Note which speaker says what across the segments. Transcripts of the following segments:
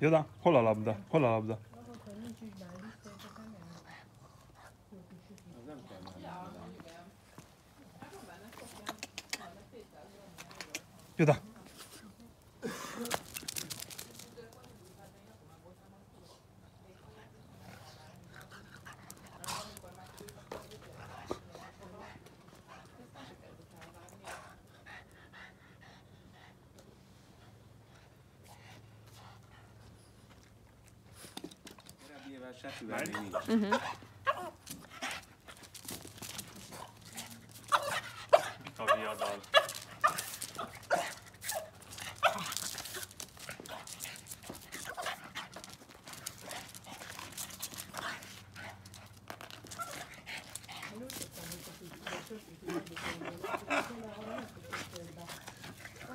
Speaker 1: 有哒，好辣辣不哒，
Speaker 2: 好辣辣不哒，有哒。Nem kell már.
Speaker 1: Joda.
Speaker 2: Korábbi évvel se füvelni nincs.
Speaker 1: A viadal.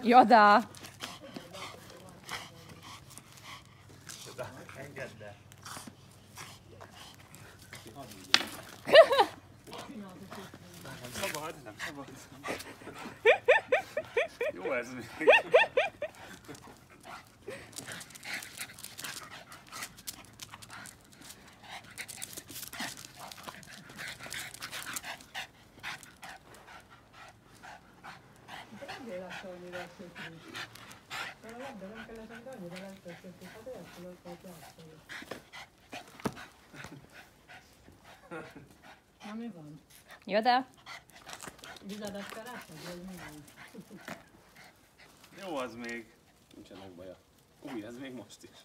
Speaker 3: Joda!
Speaker 1: Engedd el. Nem szabad, nem szabad. Jó ez még.
Speaker 4: Na mi van?
Speaker 3: Joda!
Speaker 4: Vizedet ásni, vagy mi van?
Speaker 1: Jó az még.
Speaker 2: Nincsenek baja. Új, ez még most is.